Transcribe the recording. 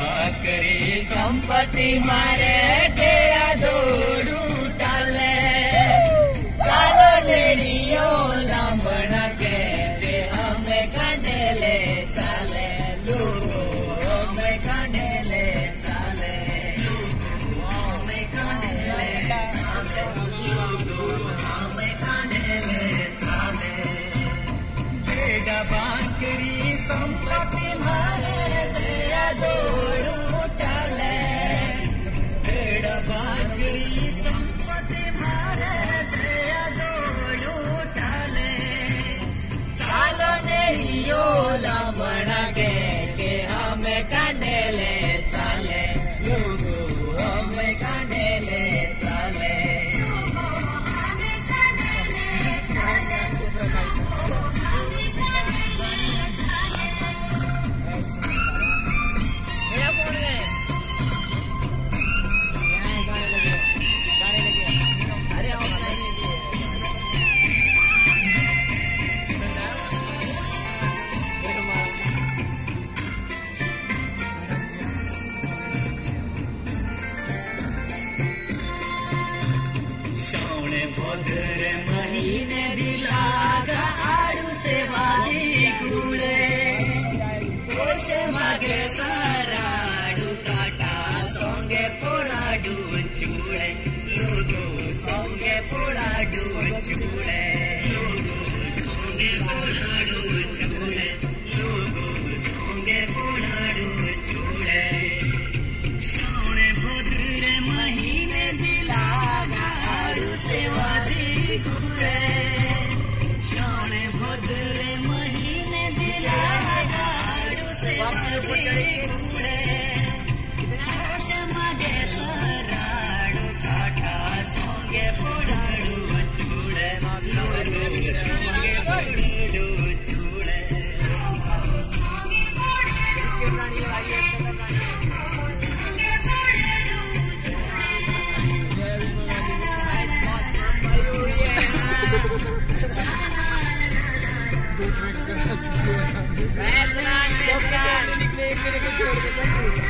बकरी संपत्ति मारे तेरा दोरू टाले सालो नेड़ियो लंबन कहते, हमें कंडे ले चाले। लूगो हमें कंडे चाले। लूगो हमें कंडे चाले। लूगो हमें कंडे चाले। बेड़ा बकरी संपत्ति भद्र महीने दिलागा आडू से वादी गुळे कोश मागे साराडू आडू से वादी गुळे कोश मागे सराडू काटा सोंगे